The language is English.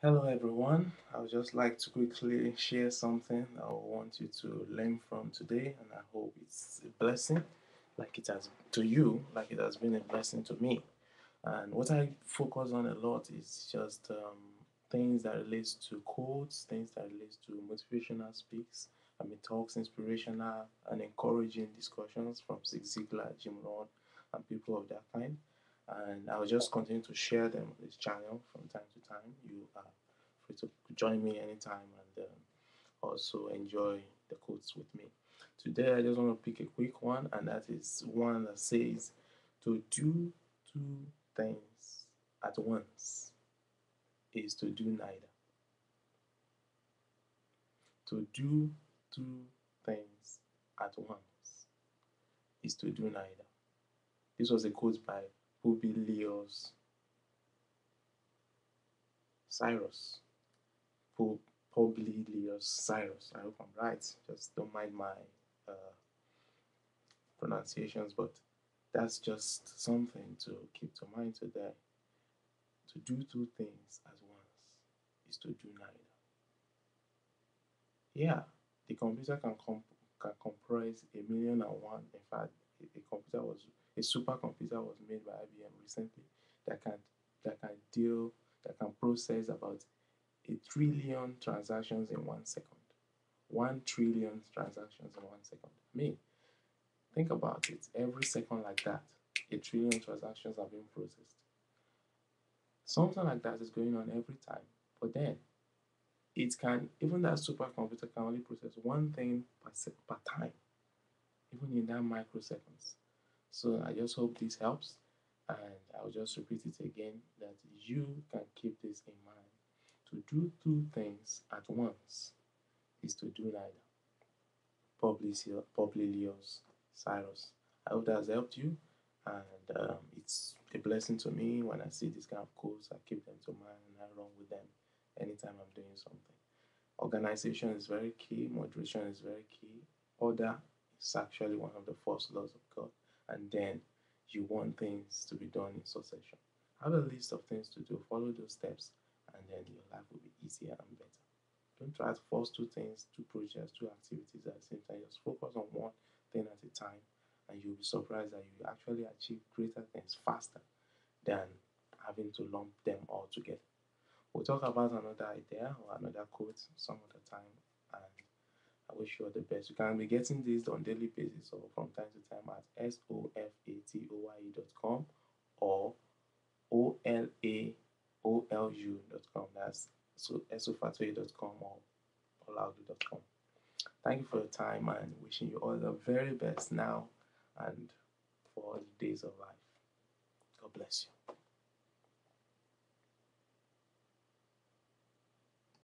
Hello everyone, I would just like to quickly share something I want you to learn from today and I hope it's a blessing like it has to you, like it has been a blessing to me. And what I focus on a lot is just um, things that relates to quotes, things that relates to motivational speaks, I mean talks, inspirational and encouraging discussions from Zig Ziglar, Jim Rohn and people of that kind and I'll just continue to share them on this channel from time to time. You are free to join me anytime and um, also enjoy the quotes with me. Today, I just want to pick a quick one, and that is one that says, To do two things at once is to do neither. To do two things at once is to do neither. This was a quote by Publius Syrus. Publius Syrus. I hope I'm right. Just don't mind my uh, pronunciations, but that's just something to keep to mind today. To do two things at once is to do neither. Yeah, the computer can comp can comprise a million and one. In fact, a computer was a supercomputer was made by IBM recently that can that can deal that can process about a trillion transactions in one second. One trillion transactions in one second. I mean, think about it. Every second like that, a trillion transactions are being processed. Something like that is going on every time. But then, it can, even that supercomputer can only process one thing per, per time, even in that microseconds. So I just hope this helps and I'll just repeat it again that you can keep this in mind. To do two things at once is to do neither. Publius Syrus. I hope that has helped you and um, it's a blessing to me when I see this kind of quotes. I keep them to mind and I run with them anytime I'm doing something. Organization is very key, moderation is very key, order is actually one of the first laws of God and then you want things to be done in succession. Have a list of things to do, follow those steps, and then your life will be easier and better. Don't try to force two things, two projects, two activities at the same time. Just focus on one thing at a time, and you'll be surprised that you actually achieve greater things faster than having to lump them all together. We'll talk about another idea or another quote some other time, and I wish you all the best. You can be getting this on daily basis or from time to time at sofatoye.com or olaolu.com. That's so sofatoye.com or olaolu.com. Thank you for your time and wishing you all the very best now and for all the days of life. God bless you.